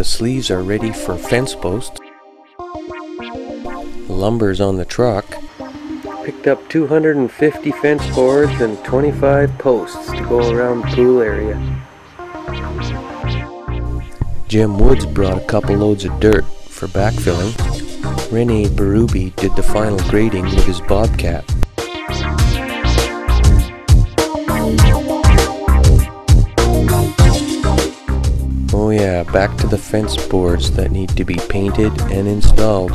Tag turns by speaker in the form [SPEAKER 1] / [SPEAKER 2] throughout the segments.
[SPEAKER 1] The sleeves are ready for fence posts. Lumber's on the truck. Picked up 250 fence boards and 25 posts to go around the pool area. Jim Woods brought a couple loads of dirt for backfilling. Rene Berube did the final grading with his Bobcat. Oh yeah, back to the fence boards that need to be painted and installed.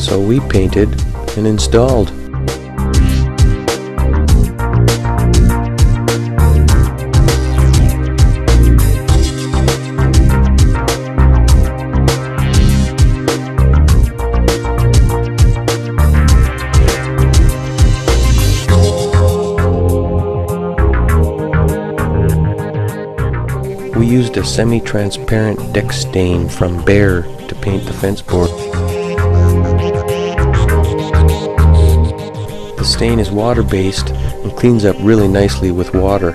[SPEAKER 1] So we painted and installed. We used a semi-transparent deck stain from Behr to paint the fence board. The stain is water-based and cleans up really nicely with water.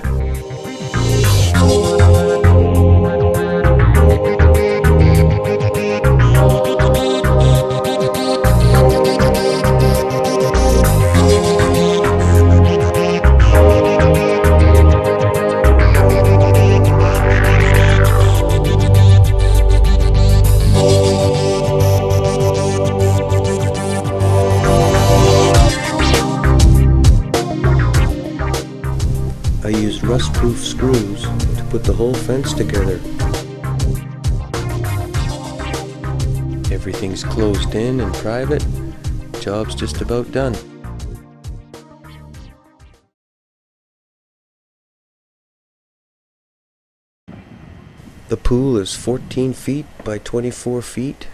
[SPEAKER 1] I used rust-proof screws to put the whole fence together. Everything's closed in and private. Job's just about done. The pool is 14 feet by 24 feet